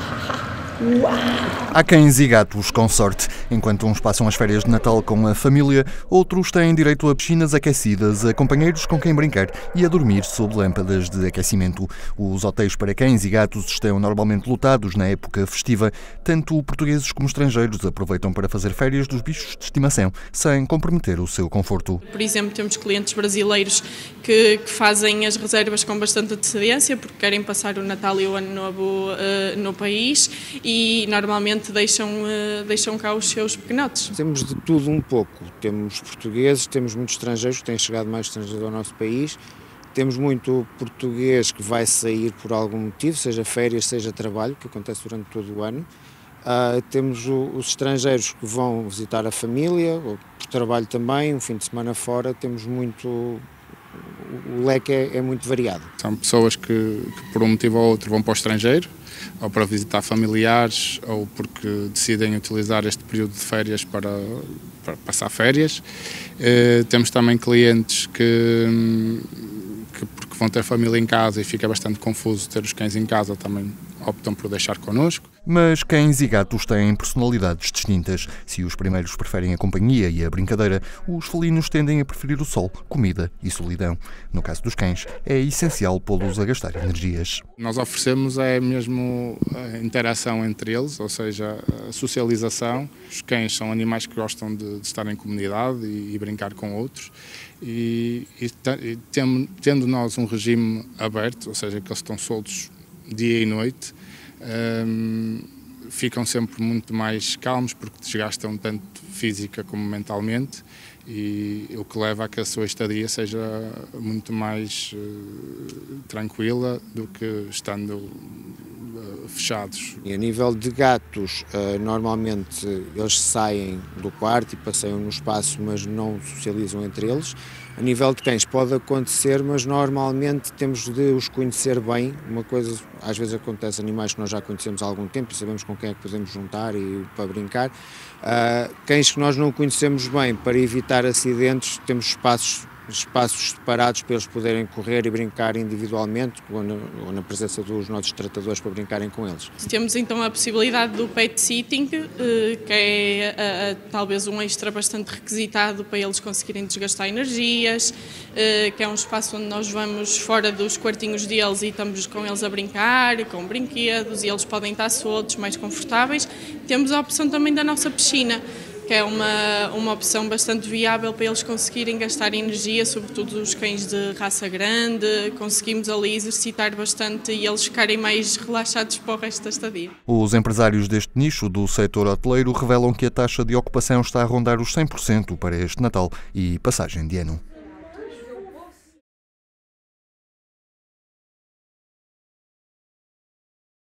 purpose. Há cães e gatos com sorte. Enquanto uns passam as férias de Natal com a família, outros têm direito a piscinas aquecidas, a companheiros com quem brincar e a dormir sob lâmpadas de aquecimento. Os hotéis para cães e gatos estão normalmente lotados na época festiva. Tanto portugueses como estrangeiros aproveitam para fazer férias dos bichos de estimação, sem comprometer o seu conforto. Por exemplo, temos clientes brasileiros que, que fazem as reservas com bastante antecedência porque querem passar o Natal e o Ano Novo uh, no país e normalmente deixam, uh, deixam cá os seus pequenotes. Temos de tudo um pouco. Temos portugueses, temos muitos estrangeiros, têm chegado mais estrangeiros ao nosso país. Temos muito português que vai sair por algum motivo, seja férias, seja trabalho, que acontece durante todo o ano. Uh, temos o, os estrangeiros que vão visitar a família, ou por trabalho também, um fim de semana fora. Temos muito. O leque é, é muito variado. São pessoas que, que, por um motivo ou outro, vão para o estrangeiro ou para visitar familiares, ou porque decidem utilizar este período de férias para, para passar férias. Uh, temos também clientes que, que, porque vão ter família em casa e fica bastante confuso ter os cães em casa, também optam por deixar connosco. Mas cães e gatos têm personalidades distintas. Se os primeiros preferem a companhia e a brincadeira, os felinos tendem a preferir o sol, comida e solidão. No caso dos cães, é essencial pô-los a gastar energias. Nós oferecemos é mesmo a interação entre eles, ou seja, a socialização. Os cães são animais que gostam de, de estar em comunidade e, e, brincar com outros. E, e, e tendo nós um regime aberto, ou seja, que eles estão soltos dia e noite, um, ficam sempre muito mais calmos porque desgastam tanto física como mentalmente e o que leva a que a sua estadia seja muito mais uh, tranquila do que estando fechados. E a nível de gatos, uh, normalmente eles saem do quarto e passeiam no espaço, mas não socializam entre eles. A nível de cães pode acontecer, mas normalmente temos de os conhecer bem. Uma coisa, às vezes acontece animais que nós já conhecemos há algum tempo e sabemos com quem é que podemos juntar e para brincar. Uh, cães que nós não conhecemos bem, para evitar acidentes, temos espaços espaços separados para eles poderem correr e brincar individualmente ou na, ou na, presença dos nossos tratadores para brincarem com eles. Temos então a possibilidade do pet sitting, eh, que é talvez um extra bastante requisitado para eles conseguirem desgastar energias, eh, que é um espaço onde nós vamos fora dos quartinhos deles e estamos com eles a brincar, com brinquedos e eles podem estar soltos, mais confortáveis. Temos a opção também da nossa piscina que é uma, uma opção bastante viável para eles conseguirem gastar energia, sobretudo os cães de raça grande. Conseguimos ali exercitar bastante e eles ficarem mais relaxados para o resto da estadia. Os empresários deste nicho do setor hoteleiro revelam que a taxa de ocupação está a rondar os 100% para este Natal e passagem de ano.